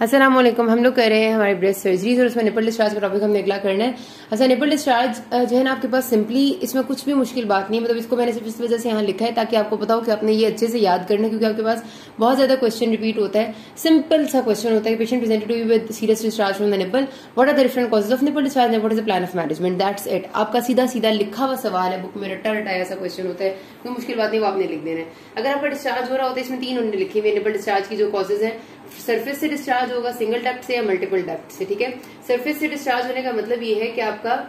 असलम हम लोग कर रहे हैं हमारी ब्रेस्ट सर्जरीज और उसमें निपल डिस्चार्ज का टॉपिक हमने अगला करना है। अच्छा निपल डिस्चार्ज जो है ना, आपके पास सिंपली इसमें कुछ भी मुश्किल बात नहीं मतलब इसको मैंने सिर्फ़ इस वजह से यहाँ लिखा है ताकि आपको हो कि आपने ये अच्छे से याद करना है, क्योंकि आपके पास बहुत ज़्यादा क्वेश्चन रिपीट होता है। सिंपल सा क्वेश्चन होता है patient presented with serious discharge from the nipple what are the different causes of nipple discharge what is the plan of management that's it आपका सीधा सीधा लिखा हुआ सवाल है बुक में रट्टा रटा ऐसा क्वेश्चन होता है। कोई मुश्किल बात नहीं, वो आपने लिख देना है। अगर आपका डिस्चार्ज हो रहा होता है, इसमें तीन उन्होंने लिखी हुई निपल डिस्चार्ज की जो कॉजेज है सरफेस से डिस्चार्ज होगा सिंगल डक्ट से या मल्टीपल डक्ट से, ठीक है? सरफेस से डिस्चार्ज होने का मतलब ये है कि आपका,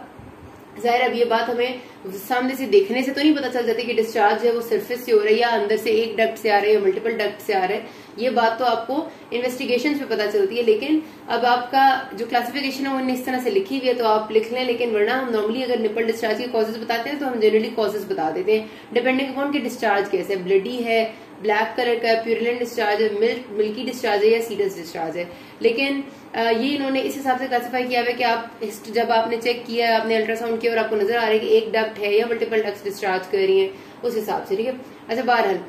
ज़ाहिर अब ये बात हमें सामने से देखने से तो नहीं पता चल जाती कि डिस्चार्ज है वो सरफेस से हो रहा है या अंदर से एक डक्ट से आ रहा है या मल्टीपल डक्ट से आ रहा है। ये बात तो आपको इन्वेस्टिगेशन पे पता चलती है, लेकिन अब आपका जो क्लासिफिकेशन है वो इस तरह से लिखी हुई है तो आप लिख लें, लेकिन वरना हम नॉर्मली अगर निपल डिस्चार्ज के कॉजेज बताते हैं तो हम जनरली कॉजेज बता देते हैं। डिपेंडिंग अपॉन कि डिस्चार्ज कैसे ब्लडी है ब्लैक कलर का प्यूरिलेंट डिस्चार्ज है, मिल्क, मिल्की डिस्चार्ज है या सीरियस डिस्चार्ज है। लेकिन ये इन्होंने इस हिसाब से क्लासीफाई किया है कि आप जब आपने चेक किया, आपने अल्ट्रासाउंड किया और आपको नज़र आ रहा है कि एक डक्ट है या मल्टीपल डक्ट डिस्चार्ज कर रही है, उस हिसाब से, ठीक है? अच्छा बहरहाल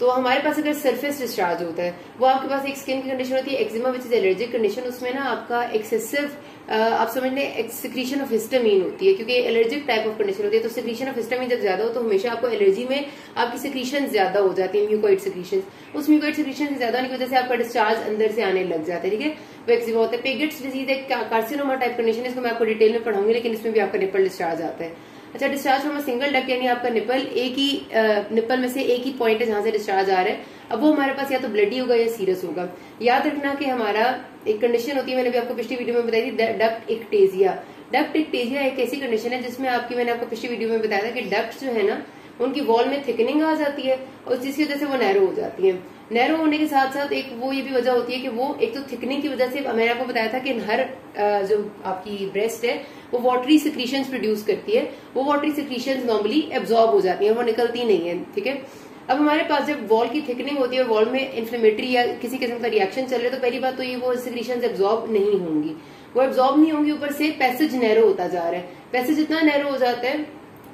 तो हमारे पास अगर सरफेस डिस्चार्ज होता है, वो आपके पास एक स्किन की कंडीशन होती है eczema which is allergic condition उसमें ना आपका एक्सेसिव आप समझ लें सिक्रीशन ऑफ़ हिस्टामीन होती है, क्योंकि एलर्जिक टाइप ऑफ़ कंडीशन होती है तो सिक्रीशन ऑफ़ हिस्टामीन जब ज़्यादा हो तो हमेशा आपको एलर्जी में आपकी सिक्रीशन ज़्यादा हो जाती है म्यूकोइड सिक्रीशन उस म्यूकोइड सिक्रीशन ज़्यादा होने की वजह से आपका डिस्चार्ज अंदर से आने लग जाता है, ठीक है? वो एक्जिमा होता है पेगेट्स डिज़ीज़ एक कार्सिनोमा टाइप कंडीशन है, इसको मैं आपको डिटेल में पढ़ाऊँगी, लेकिन इसमें भी आपका निपल डिस्चार्ज आता है। अच्छा डिस्चार्ज फ्रॉम सिंगल डक यानी आपका निपल एक ही निपल में से एक ही पॉइंट है जहाँ से डिस्चार्ज आ रहा है। अब वो हमारे पास या तो ब्लडी होगा या सीरियस होगा। याद रखना कि हमारा एक कंडीशन होती है, मैंने भी आपको पिछली वीडियो में बताई थी डक्ट इक्टेजिया डक्ट इक्टेजिया एक ऐसी कंडीशन है जिसमें आपकी, मैंने आपको पिछली वीडियो में बताया था कि डक्ट जो है ना, उनकी वॉल में थिकनिंग आ जाती है और जिसकी वजह से वो नैरो हो जाती है। नैरो होने के साथ साथ एक वो ये भी वजह होती है कि वो, एक तो थिकनिंग की वजह से, मैंने आपको बताया था कि हर जो आपकी ब्रेस्ट है, वो वाटरी सिक्रीशन प्रोड्यूस करती है। वो वाटरी सिक्रीशन नॉर्मली एब्जॉर्ब हो जाती है, वो निकलती नहीं है, ठीक है? अब हमारे पास जब वॉल की थिकनिंग होती है वॉल में इन्फ्लेमेटरी या किसी किस्म का रिएक्शन चल रहा है तो पहली बात तो ये वो सिक्रीशन एब्जॉर्ब नहीं होंगी। वो एब्जॉर्ब नहीं होंगी, ऊपर से पैसेज नैरो होता जा रहा है। पैसेज इतना नैरो हो जाता है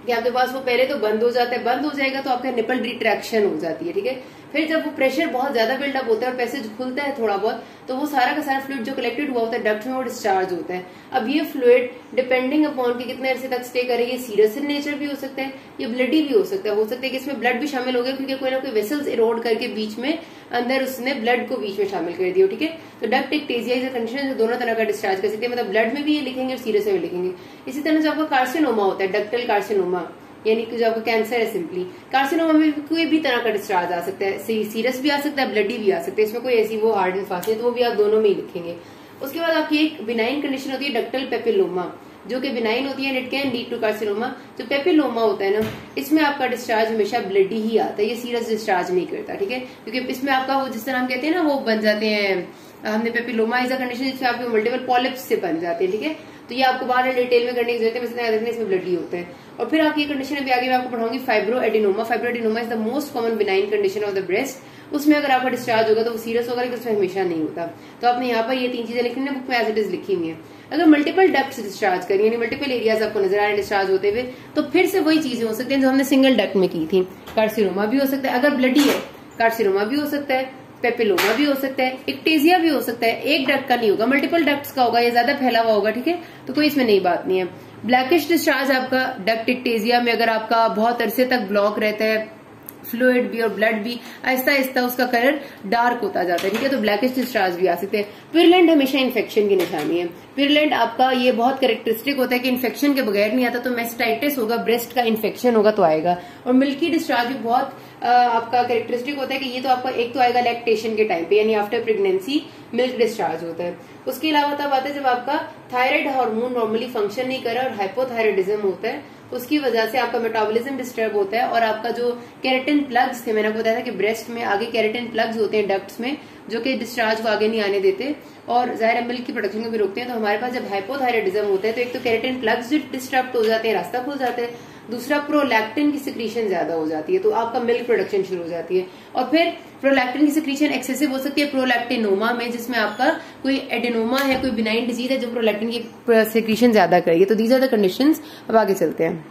कि आपके पास वो पहले तो बंद हो जाता है। बंद हो जाएगा तो आपका निपल रिट्रैक्शन हो जाती है, ठीक है? फिर जब वो प्रेशर बहुत ज़्यादा बिल्डअप होता है और पैसेज खुलता है थोड़ा बहुत तो वो सारा का सारा फ्लूड जो कलेक्टेड हुआ होता है डक्ट में वो डिस्चार्ज होता है। अब ये फ्लूड डिपेंडिंग अपॉन कि कितने अरसे तक स्टे करे, ये सीरियस इन नेचर भी हो सकता है, ये ब्लडी भी हो सकता है। हो सकता है कि इसमें ब्लड भी शामिल हो गया, क्योंकि कोई ना कोई वेसल्स इरोड करके बीच में, अंदर उसने ब्लड को बीच में शामिल कर दिया, ठीक है? तो डक्ट एक टेजिया इज़ कंडीशन दोनों तरह का डिस्चार्ज कर सकते हैं। मतलब ब्लड में भी ये लिखेंगे और सीरियस में भी लिखेंगे। इसी तरह से आपका कार्सिनोमा होता है डक्टल कार्सिनोमा यानी कि जो आपका कैंसर है सिंपली कार्सिनोमा में कोई भी तरह का डिस्चार्ज आ सकता है सीरियस भी आ सकता है ब्लडी भी आ सकता है, इसमें कोई ऐसी वो हार्ड एंड फास्ट तो वो भी आप दोनों में ही लिखेंगे। उसके बाद आपकी एक बिनाइन कंडीशन होती है डक्टल पेपिलोमा जो कि बिनाइन होती है it can lead to carcinoma जो पेपिलोमा होता है ना, इसमें आपका डिस्चार्ज हमेशा ब्लडी ही आता है, ये सीरियस डिस्चार्ज नहीं करता, ठीक है? क्योंकि इसमें आपका वो जिस तरह हम कहते हैं ना, वो बन जाते हैं, हमने पेपिलोमा इज़ अ कंडीशन जिसमें आपके मल्टीपल पॉलिप्स से बन जाते हैं, ठीक है? तो ये आपको बाहर डिटेल में करने की ज़रूरत है, वैसे इसमें ब्लडी होते हैं। और फिर आपकी कंडीशन अभी आगे मैं आपको पढ़ाऊँगी fibroadenoma fibroadenoma is the most common benign condition of the breast उसमें अगर आपका डिस्चार्ज होगा तो वो सीरियस होगा, लेकिन उसमें हमेशा नहीं होता। तो आपने यहाँ पर ये तीन चीज़ें लिखी बुक में एज इट इज़ लिखी हुई है। अगर मल्टीपल डक्ट डिस्चार्ज करें, यानी मल्टीपल एरियाज़ आपको नज़र आ रहे डिस्चार्ज होते हुए तो फिर से वही चीज़ें हो सकती है जो हमने सिंगल डक्ट में की थी। कार्सिनोमा भी हो सकता है, अगर ब्लडी है कार्सिनोमा भी हो सकता है। पेपिलोमा भी हो सकता है, इक्टेजिया भी हो सकता है। एक डक्ट का नहीं होगा मल्टीपल डक्ट्स का होगा, या ज़्यादा फैला हुआ होगा, ठीक है? तो कोई इसमें नई बात नहीं है। ब्लैकिश डिस्चार्ज आपका डक्ट इक्टेजिया में अगर आपका बहुत अरसे तक ब्लॉक रहता है फ्लूड भी और ब्लड भी आहिस्ता आहिस्ता उसका कलर डार्क होता जाता है, ठीक है? तो ब्लैकिश डिस्चार्ज भी आ सकते हैं। पिरलेंट हमेशा इन्फेक्शन की निशानी है। पिरलेंट आपका ये बहुत करेक्टरिस्टिक होता है कि इन्फेक्शन के बगैर नहीं आता तो मेस्टाइटिस होगा ब्रेस्ट का इन्फेक्शन होगा तो आएगा। और मिल्की डिस्चार्ज भी बहुत आपका करेक्टरिस्टिक होता है कि ये तो आपका, एक तो आएगा लैक्टेशन के टाइम पे, यानी आफ्टर प्रेगनेंसी मिल्क डिस्चार्ज होता है। उसके अलावा तब आता है, जब आपका थायराइड हार्मोन नॉर्मली फ़ंक्शन नहीं कर रहा और हाइपोथायरॉयडिज्म होता है उसकी वजह से आपका मेटाबॉलिज्म डिस्टर्ब होता है और आपका जो कैरेटिन प्लग्स थे, मैंने आपको बताया था कि ब्रेस्ट में आगे कैरेटिन प्लग्स होते हैं डक्ट्स में, जो कि डिस्चार्ज को आगे नहीं आने देते और ज़ाहिर मिल्क की प्रोडक्शन को भी रोकते हैं। तो हमारे पास जब हाइपोथायरेटिज्म होता है तो एक तो कैरेटिन प्लग्स डिस्टर्ब हो जाते हैं, रास्ता खुल जाते हैं दूसरा प्रोलैक्टिन की सिक्रीशन ज़्यादा हो जाती है तो आपका मिल्क प्रोडक्शन शुरू हो जाती है। और फिर प्रोलैक्टिन की सिक्रीशन एक्सेसिव हो सकती है प्रोलैक्टिनोमा में, जिसमें आपका कोई एडिनोमा है, कोई बिनाइन डिज़ीज़ है, जो प्रोलैक्टिन की सिक्रीशन ज़्यादा करेगी। तो दीज आर द कंडीशन अब आगे चलते हैं।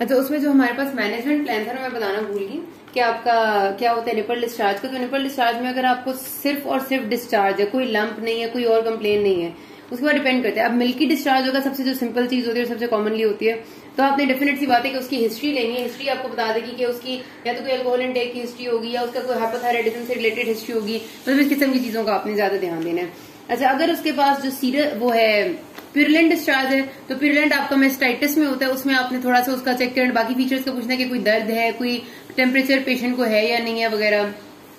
अच्छा उसमें जो हमारे पास मैनेजमेंट प्लान था, ना मैं बताना भूल गई कि आपका क्या होता है निपल डिस्चार्ज का? तो निपल डिस्चार्ज में अगर आपको सिर्फ़ और सिर्फ़ डिस्चार्ज है, कोई लंप नहीं है, कोई और कंप्लेन नहीं है उसके बाद डिपेंड करते हैं। अब मिल्की डिस्चार्ज होगा, सबसे जो सिंपल चीज़ होती है, सबसे कॉमनली होती है। तो आपने डेफिनेट सी बात है कि उसकी हिस्ट्री लेनी है। हिस्ट्री आपको बता देगी कि उसकी या तो कोई अल्कोहल इनटेक की हिस्ट्री होगी या उसका कोई हाइपोथायराइडिज्म से रिलेटेड हिस्ट्री होगी। मतलब इस किस्म की चीज़ों का आपने ज़्यादा ध्यान देना है। अच्छा अगर उसके पास जो सीर वो है पिरलेंट डिस्चार्ज है तो पिरलेंट आपका मेस्टाइटिस में होता है। उसमें आपने थोड़ा सा उसका चेक करना। बाकी फीचर्स का पूछना है कि कोई दर्द है, कोई टेम्परेचर पेशेंट को है या नहीं है वगैरह,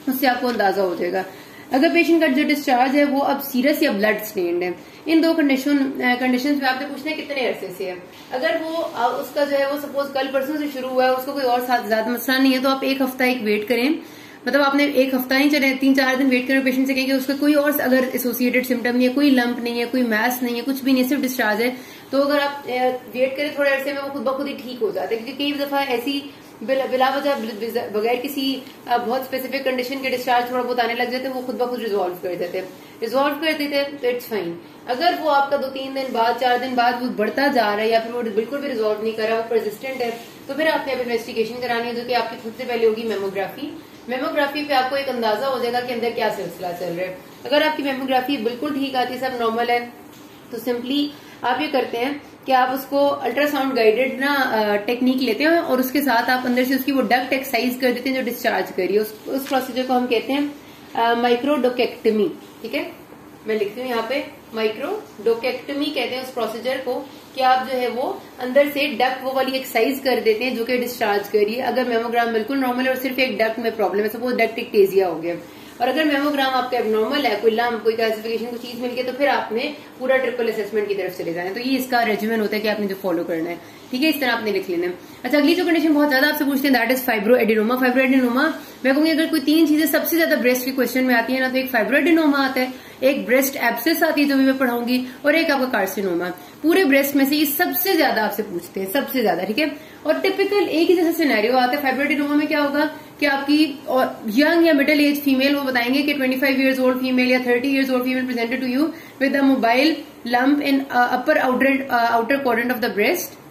उससे आपको अंदाज़ा हो जाएगा। अगर पेशेंट का जो डिस्चार्ज है, वो अब सीरियस या ब्लड स्टेन्ड है। इन दो कंडीशन कंडीशन में आपने पूछना है कितने अरसे से है। अगर वो उसका जो है, वो सपोज़ कल परसों से शुरू हुआ है, उसको कोई और ज़्यादा मसला नहीं है तो आप एक हफ़्ता एक वेट करें। मतलब आपने एक हफ़्ता नहीं चले तीन चार दिन वेट करें पेशेंट से कहेंगे उसका कोई और अगर एसोसिएटेड सिम्टम नहीं है, कोई लंप नहीं है, कोई मैस नहीं है, कुछ भी नहीं, सिर्फ़ डिस्चार्ज है। तो अगर आप वेट करें थोड़े अरसे में, वो खुद ब खुद ही ठीक हो जाता है। क्योंकि कई दफ़ा ऐसी बिला वजह बगैर किसी बहुत स्पेसिफिक कंडीशन के डिस्चार्ज थोड़ा बहुत आने लग जाते हैं वो खुद ब खुद रिजोल्व कर देते। हैं रिजोल्व कर देते हैं तो इट्स फाइन अगर वो आपका दो तीन दिन बाद, चार दिन बाद वो बढ़ता जा रहा है, या फिर वो बिल्कुल भी रिजोल्व नहीं कर रहा, वो परसिस्टेंट है तो फिर आपने अब इन्वेस्टिगेशन करानी है, जो कि आपकी सबसे पहले होगी मेमोग्राफी मेमोग्राफी पे आपको एक अंदाज़ा हो जाएगा कि अंदर क्या सिलसिला चल रहा है। अगर आपकी मेमोग्राफी बिल्कुल ठीक आती है सब नॉर्मल है तो सिंपली आप ये करते हैं कि आप उसको अल्ट्रासाउंड गाइडेड ना टेक्निक लेते हैं और उसके साथ आप अंदर से उसकी वो डक्ट एक्साइज कर देते हैं जो डिस्चार्ज करिए उस, उस प्रोसीजर को हम कहते हैं माइक्रोडोकेक्टमी ठीक है? मैं लिखती हूँ यहाँ पे माइक्रोडोकेक्टमी कहते हैं उस प्रोसीजर को कि आप जो है वो अंदर से डक वो वाली एक्साइज कर देते हैं जो कि डिस्चार्ज करिए अगर मेमोग्राम बिल्कुल नॉर्मल है और सिर्फ़ एक डक में प्रॉब्लम है सपोज़ डक टेजिया हो गया। और अगर मेमोग्राम आपका एबनॉर्मल है, कोई लम कोई क्लासिफिकेशन कोई चीज़ मिल तो फिर आपने पूरा ट्रिपल असेसमेंट की तरफ़ चले जाना है। तो ये इसका रेजिमेंट होता है कि आपने जो फॉलो करना है। ठीक है, इस तरह आपने लिख लेना है। अच्छा अगली जो कंडीशन बहुत ज़्यादा आपसे पूछते हैं that is fibroadenoma fibroadenoma मैं कहूँगी, अगर कोई तीन चीज़ें सबसे ज़्यादा ब्रेस्ट के क्वेश्चन में आती है ना तो एक फाइब्रो एडिनोमा आता है, एक ब्रेस्ट एब्सेस आती है, जो भी मैं पढ़ाऊँगी, और एक आपका कार्सिनोमा पूरे ब्रेस्ट में से ये सबसे ज़्यादा आपसे पूछते हैं, सबसे ज़्यादा, ठीक है? और टिपिकल एक ही जैसा सिनेरियो आता है फाइब्रोडिनोमा में क्या होगा? कि आपकी यंग या मिडिल एज फीमेल वो बताएँगे कि 25 फाइव ईयर्स ओल्ड फीमेल या 30 years old female presented to you with a mobile lump in upper outer outer quadrant of the breast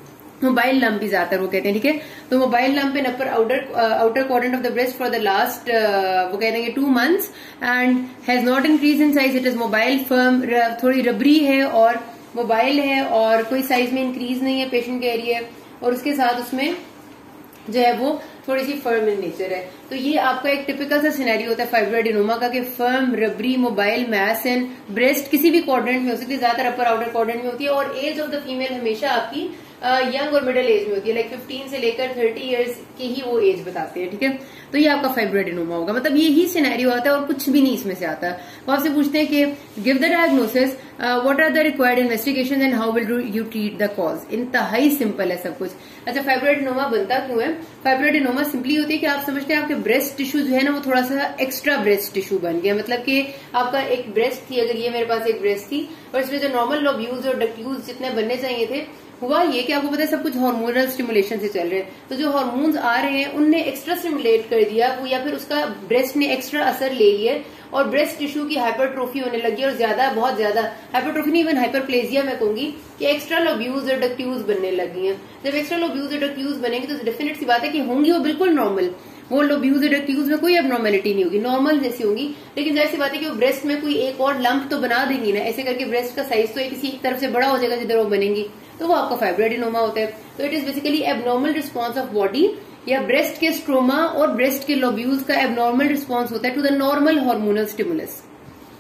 mobile lump भी ज़्यादातर वो कहते हैं, ठीक है? तो mobile lump in upper outer outer quadrant of the breast for the last वो कहते हैं two months and has not increase in size it is mobile firm थोड़ी रबरी है और मोबाइल है और कोई साइज़ में इंक्रीज नहीं है पेशेंट कह रही है और उसके साथ उसमें जो है वो थोड़ी सी फर्म इन नेचर है। तो ये आपका एक टिपिकल सा सिनेरियो होता है फाइब्रोडिनोमा का, कि firm rubbery mobile mass and breast किसी भी क्वाड्रेंट में हो सकती है, ज़्यादातर अपर आउटर क्वाड्रेंट में होती है, और एज ऑफ़ द फीमेल हमेशा आपकी यंग और मिडिल एज में होती है लाइक 15 से लेकर थर्टी ईयर्स की ही वो एज बताते हैं, ठीक है? तो ये आपका फाइब्रोडिनोमा होगा। मतलब ये ही सिनेरियो आता है और कुछ भी नहीं इसमें से आता है। वो आपसे पूछते हैं कि give the diagnosis what are the required investigation and how will you treat the cause इंतहाई सिंपल है सब कुछ। अच्छा फाइब्रोडिनोमा बनता क्यों है? फाइब्रोडिनोमा सिंपली होती है कि आप समझते हैं आपके ब्रेस्ट टिश्यू जो है ना, वो थोड़ा सा एक्स्ट्रा ब्रेस्ट टिश्यू बन गया। मतलब कि आपका एक ब्रेस्ट थी, अगर ये मेरे पास एक ब्रेस्ट थी, और इसमें जो नॉर्मल लोब्यूज और डक्यूज जितने बनने चाहिए थे हुआ ये कि आपको पता है, सब कुछ हार्मोनल स्टिमुलेशन से चल रहे हैं। तो जो हार्मोन्स आ रहे हैं, उनने एक्स्ट्रा स्टिमुलेट कर दिया, वो या फिर उसका ब्रेस्ट ने एक्स्ट्रा असर ले लिया, और ब्रेस्ट टिश्यू की हाइपरट्रोफी होने लगी और ज़्यादा, बहुत ज़्यादा। हाइपरट्रोफी नहीं इवन हाइपरप्लेजिया मैं कहूँगी कि एक्स्ट्रा लोब्यूज और डक्यूज बनने लगी हैं। जब एक्स्ट्रा लोब्यूज और डक्यूज बनेंगे तो डेफिनेट सी बात है कि होंगी वो बिल्कुल नॉर्मल वो लोब्यूज और डक्यूज में कोई एबनॉर्मेलिटी नहीं होगी। नॉर्मल जैसी होंगी, लेकिन जैसी बात है कि वो ब्रेस्ट में कोई एक और लंप तो बना देंगी ना। ऐसे करके ब्रेस्ट का साइज़ तो किसी एक तरफ़ से बड़ा हो जाएगा जिधर वो बनेंगी। तो वो आपका फाइब्रोडिनोमा होता है। तो it is basically abnormal response of body या ब्रेस्ट के स्ट्रोमा और ब्रेस्ट के लोब्यूल्स का एबनॉर्मल रिस्पॉन्स होता है to the normal hormonal stimulus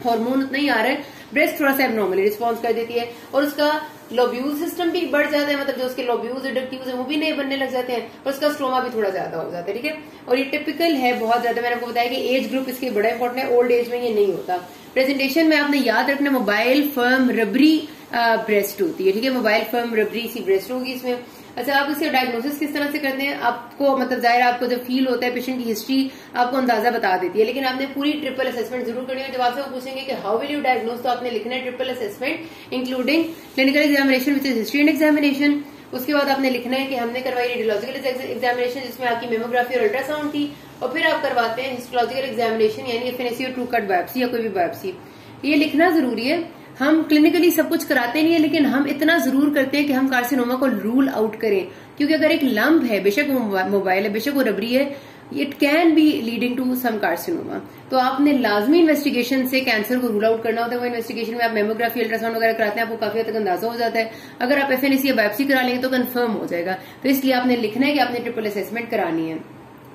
hormone उतना ही आ रहा है। ब्रेस्ट थोड़ा सा एबनॉर्मली रिस्पॉन्स कर देती है और उसका लोब्यूल सिस्टम भी बढ़ जाता है मतलब जो उसके लोब्यूल्स डिडक्टिव्स है, वो भी नए बनने लग जाते हैं और उसका स्ट्रोमा भी थोड़ा ज़्यादा हो जाता है, ठीक है? और ये टिपिकल है बहुत ज़्यादा। मैंने आपको बताया कि एज ग्रुप इसके बड़ा इंपॉर्टेंट है ओल्ड एज में ये नहीं होता। प्रेजेंटेशन में आपने याद रखना मोबाइल फर्म रबरी ब्रेस्ट होती है, ठीक है? मोबाइल फर्म रबरी सी ब्रेस्ट होगी इसमें। अच्छा आप इसका डायग्नोसिस किस तरह से करते हैं? आपको मतलब ज़ाहिर आपको जब फील होता है पेशेंट की हिस्ट्री आपको अंदाज़ा बता देती है। लेकिन आपने पूरी ट्रिपल असेसमेंट ज़रूर करनी है जब आपसे वो पूछेंगे कि हाउ विल यू डायग्नोस तो आपने लिखना है triple assessment including clinical examination which is history and examination उसके बाद आपने लिखना है कि हमने करवाई रेडियोलॉजिकल एग्जामिनेशन जिसमें आपकी मेमोग्राफी और अल्ट्रासाउंड थी, और फिर आप करवाते हैं हिस्टोलॉजिकल एग्जामिनेशन यानी एफ़ ट्रू कट बायोप्सी या कोई भी बायोप्सी ये लिखना ज़रूरी है। हम क्लिनिकली सब कुछ कराते नहीं है, लेकिन हम इतना ज़रूर करते हैं कि हम कार्सिनोमा को रूल आउट करें। क्योंकि अगर एक लंब है, बेशक वो मोबाइल है, बेशक वो रबरी है it can be leading to some carcinoma तो आपने लाजमी इन्वेस्टिगेशन से कैंसर को रूल आउट करना होता है। वो इन्वेस्टिगेशन में आप मेमोग्राफी अल्ट्रासाउंड वगैरह कराते हैं, आपको काफ़ी हद तक अंदाज़ा हो जाता है। अगर आप एफ़ या बायोप्सी करा लेंगे तो कन्फर्म हो जाएगा। तो इसलिए आपने लिखना है कि आपने ट्रिपल असेसमेंट करानी है।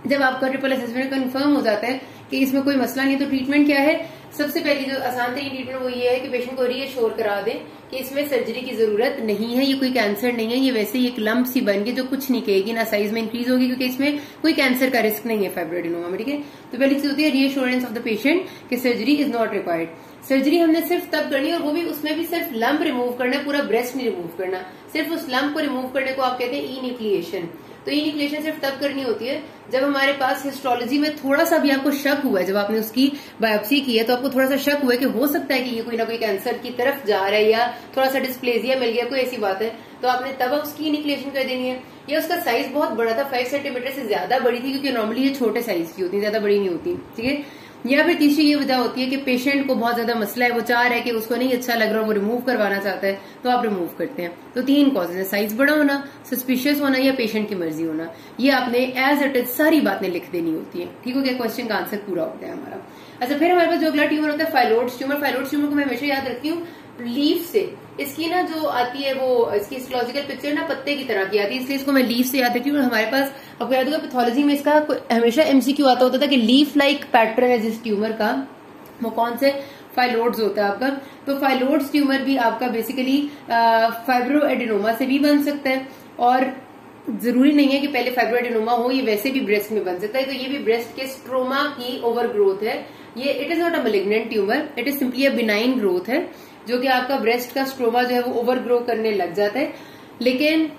जब आपका ट्रिपल असेसमेंट कन्फर्म हो जाता है कि इसमें कोई मसला नहीं है। तो ट्रीटमेंट क्या है? सबसे पहली जो आसान तरीके ट्रीटमेंट वो ये है कि पेशेंट को रीअश्योर करा दें कि इसमें सर्जरी की ज़रूरत नहीं है, ये कोई कैंसर नहीं है, ये वैसे ही एक लंप सी बन गई जो कुछ नहीं कहेगी, ना साइज़ में इंक्रीज होगी, क्योंकि इसमें कोई कैंसर का रिस्क नहीं है फाइब्रोडिनोमा में, ठीक है? तो पहली चीज़ होती है रीअश्योरेंस ऑफ़ द पेशेंट कि surgery is not required surgery हमने सिर्फ़ तब करनी और वो भी उसमें भी सिर्फ़ लंप रिमूव करना पूरा ब्रेस्ट नहीं रिमूव करना। सिर्फ़ उस लंप को रिमूव करने को आप कहते हैं ई न्यूक्लिएशन तो ये न्यूक्लिएशन सिर्फ़ तब करनी होती है जब हमारे पास हिस्ट्रोलॉजी में थोड़ा सा भी आपको शक हुआ है। जब आपने उसकी बायोप्सी की है तो आपको थोड़ा सा शक हुआ है कि हो सकता है कि ये कोई ना कोई कैंसर की तरफ़ जा रहा है या थोड़ा सा डिस्प्लेजिया मिल गया, कोई ऐसी बात है। तो आपने तब उसकी न्यूक्लिएशन कर देनी है। या उसका साइज़ बहुत बड़ा था फाइव सेंटीमीटर से ज़्यादा बड़ी थी, क्योंकि नॉर्मली ये छोटे साइज़ की होती है ज़्यादा बड़ी नहीं होती, ठीक है? या फिर तीसरी ये वजह होती है कि पेशेंट को बहुत ज़्यादा मसला है, वो चाह रहा है कि उसको नहीं अच्छा लग रहा वो रिमूव करवाना चाहता है तो आप रिमूव करते हैं। तो तीन कॉजेज है साइज़ बड़ा होना सस्पिशियस होना या पेशेंट की मर्ज़ी होना। ये आपने एज इट इज़ सारी बातें लिख देनी होती है। ठीक हो गया? क्वेश्चन का आंसर पूरा होता है हमारा। अच्छा फिर हमारे पास जो अगला ट्यूमर होता है फाइलोड ट्यूमर फाइलोड ट्यूमर को मैं हमेशा याद रखती हूँ लीफ से। इसकी ना जो आती है वो, इसकी हिस्टोलॉजिकल पिक्चर ना पत्ते की तरह की आती है, इसलिए इसको मैं लीफ से याद रखती हूँ। हमारे पास, आपको याद होगा पैथोलॉजी में इसका हमेशा एमसीक्यू आता होता था कि लीफ लाइक पैटर्न है जिस ट्यूमर का, वो कौन से? फाइलोड्स होता है आपका। तो फाइलोड्स ट्यूमर भी आपका बेसिकली फाइब्रो एडिनोमा से भी बन सकता है। और ज़रूरी नहीं है कि पहले फाइब्रो एडिनोमा हो, ये वैसे भी ब्रेस्ट में बन सकता है तो ये भी ब्रेस्ट के स्ट्रोमा की ओवर ग्रोथ है। ये it is not a malignant tumour it is simply a benign growth है। जो कि आपका ब्रेस्ट का स्ट्रोमा जो है वो ओवर ग्रो करने लग जाता है। लेकिन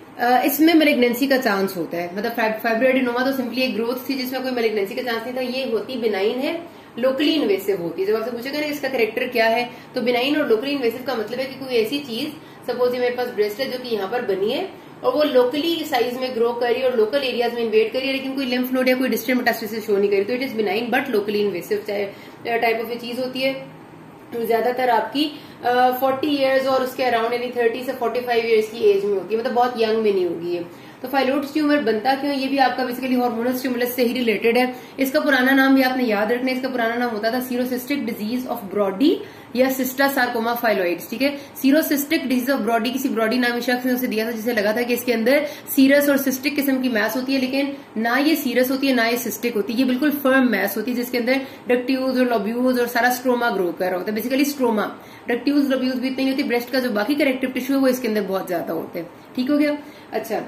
इसमें मेलेग्नेंसी का चांस होता है। मतलब फाइब्रोडिनोमा तो सिंपली एक ग्रोथ थी जिसमें कोई मेलेग्नेंसी का चांस नहीं था। ये होती बिनाइन है लोकली इन्वेसिव होती है। जब आपसे पूछेगा ना इसका करेक्टर क्या है तो बिनाइन और लोकली इन्वेसिव का मतलब है कि कोई ऐसी चीज़ सपोज़ ये मेरे पास ब्रेस्ट है जो कि यहाँ पर बनी है, और वो लोकली साइज़ में ग्रो करी और लोकल एरियाज़ में इन्वेट करी, लेकिन कोई लिम्फ नोड या कोई डिस्टेंट मेटास्टेसिस शो नहीं करी तो it is benign but locally invasive type of ये चीज़ होती है। तो ज़्यादातर आपकी फोर्टी ईयर्स और उसके अराउंड यानी थर्टी से फोर्टी फाइव ईयर्स की एज में होगी। मतलब बहुत यंग में नहीं होगी ये। तो फाइलोड ट्यूमर बनता क्यों ये भी आपका बेसिकली हार्मोनल स्टिमुलस से ही रिलेटेड है। इसका पुराना नाम भी आपने याद रखना इसका पुराना नाम होता था सीरोसिस्टिक डिज़ीज़ ऑफ़ ब्रॉडी या सिस्टा सार्कोमा फाइलोइड्स ठीक है? सीरोसिस्टिक डिज़ीज़ ऑफ़ ब्रॉडी किसी ब्रॉडी नामी शख्स ने उसे दिया था जिसे लगा था कि इसके अंदर सीरस और सिस्टिक किस्म की मैस होती है, लेकिन ना ये सीरस होती है, ना ये सिस्टिक होती है। ये बिल्कुल फर्म मैस होती है जिसके अंदर डक्ट्यूज और लॉब्यूज और सारा स्ट्रोमा ग्रो कर रहा होता है। बेसिकली स्ट्रोमा डक्ट्यूज रब्यूज भी इतनी नहीं होती। ब्रेस्ट का जो बाकी करेक्टिव टिश्यू है, वो इसके अंदर बहुत ज़्यादा होते हैं। ठीक हो गया? अच्छा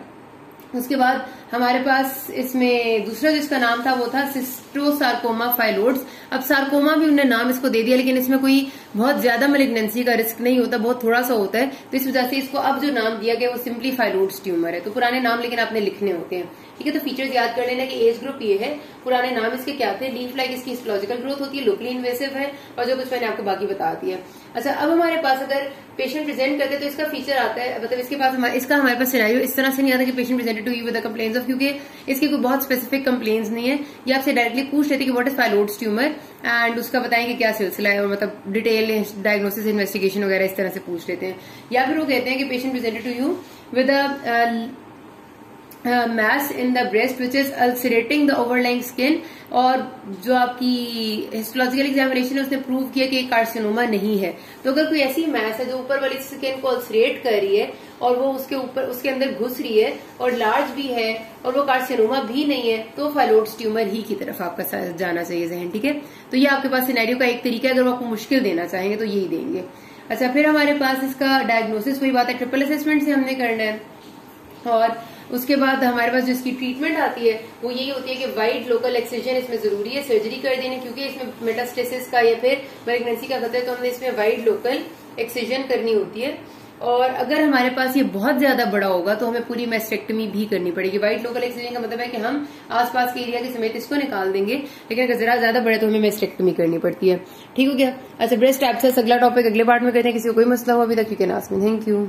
उसके बाद हमारे पास इसमें दूसरा जिसका नाम था, वो था सिस्टोसार्कोमा फाइलोड्स। अब सार्कोमा भी उन्होंने नाम इसको दे दिया, लेकिन इसमें कोई बहुत ज़्यादा मेलिग्नेंसी का रिस्क नहीं होता, बहुत थोड़ा सा होता है। तो इस वजह से इसको अब जो नाम दिया गया, वो सिंपली फाइलोड्स ट्यूमर है। तो पुराने नाम लेकिन आपने लिखने होते हैं। ठीक है तो फीचर्स याद कर लेना कि एज ग्रुप ये है। पुराने नाम इसके क्या थे? लीफ लाइक इसकी हिस्टोलॉजिकल ग्रोथ होती है लोकली इन्वेसिव है, और जो कुछ मैंने आपको बाकी बता दिया। अच्छा अब हमारे पास अगर पेशेंट प्रेजेंट करते तो इसका फीचर आता है मतलब इसके पास इसका हमारे पास सिनारियो इस तरह से नहीं आता कि patient presented to you with complain of क्योंकि इसकी कोई बहुत स्पेसिफिक कंप्लेन नहीं है। ये आपसे डायरेक्टली पूछ लेते कि what is phyllodes tumour and उसका बताएँ कि क्या सिलसिला है और मतलब डिटेल डायग्नोसिस इन्वेस्टिगेशन वगैरह इस तरह से पूछ लेते हैं। या फिर वो कहते हैं कि patient presented to you with mass in the breast which is ulcerating the overlying skin और जो आपकी हिस्टोलॉजिकल एग्जामिनेशन है, उसने प्रूव किया कि कार्सिनोमा नहीं है। तो अगर कोई ऐसी मैस है जो ऊपर वाली स्किन को अल्सरेट कर रही है, और वो उसके ऊपर, उसके अंदर घुस रही है, और लार्ज भी है, और वो कार्सिनोमा भी नहीं है तो फाइलोड्स ट्यूमर ही की तरफ़ आपका जाना चाहिए जहन, ठीक है? तो ये आपके पास सिनेरियो का एक तरीका है, अगर वो आपको मुश्किल देना चाहेंगे तो यही देंगे। अच्छा फिर हमारे पास इसका डायग्नोसिस वही बात है ट्रिपल असेसमेंट से हमने करना है। और उसके बाद हमारे पास जिसकी ट्रीटमेंट आती है, वो यही होती है कि वाइड लोकल एक्सीजन इसमें ज़रूरी है सर्जरी कर देने, क्योंकि इसमें मेटास्टेसिस का या फिर प्रेगनेंसी का खतरा है तो हमने इसमें वाइड लोकल एक्सीजन करनी होती है। और अगर हमारे पास ये बहुत ज़्यादा बड़ा होगा तो हमें पूरी मेस्टेक्टमी भी करनी पड़ेगी। वाइट लोकल एक्सीजन का मतलब है कि हम आसपास के एरिया के समेत इसको निकाल देंगे, लेकिन अगर जरा ज़्यादा बड़े तो हमें मेस्टेक्टमी करनी पड़ती है। ठीक हो गया? अच्छा ब्रेस्ट एप्स अगला टॉपिक अगले पार्ट में कहते हैं। किसी को कोई मसला हो अभी तक you can ask thank you